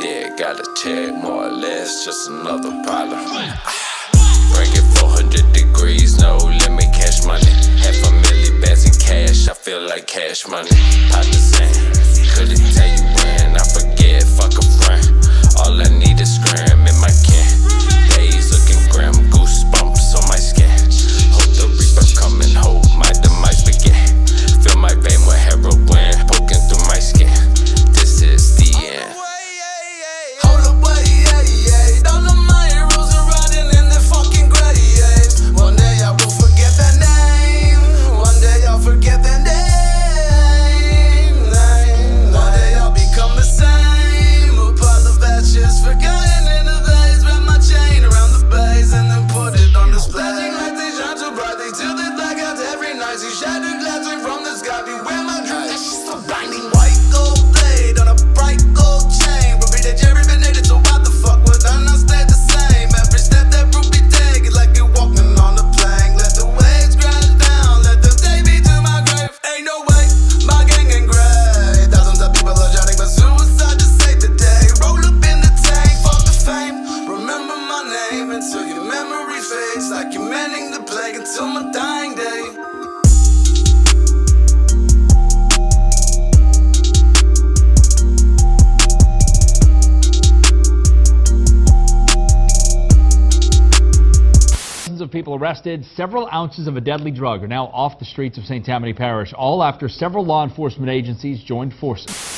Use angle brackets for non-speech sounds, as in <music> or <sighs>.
dead. Got a check, more or less, just another problem. <sighs> Break it 400 degrees, no limit, cash money. Half a million bats in cash, I feel like cash money. Pop the same, couldn't tell you when. I forget, fuck a friend. The sky. Beware my dream, that shit's so blinding. White gold blade on a bright gold chain. Repeat that Jerry native, so why the fuck would I not stay the same? Every step that route be taken, like you're walking on a plane. Let the waves crash down, let them take me to my grave. Ain't no way, my gang ain't great. Thousands of people are shouting, but suicide to save the day. Roll up in the tank, fuck the fame. Remember my name until your memory fades, like you're manning the plague until my dying day. Dozens of people arrested. Several ounces of a deadly drug are now off the streets of St. Tammany Parish, all after several law enforcement agencies joined forces.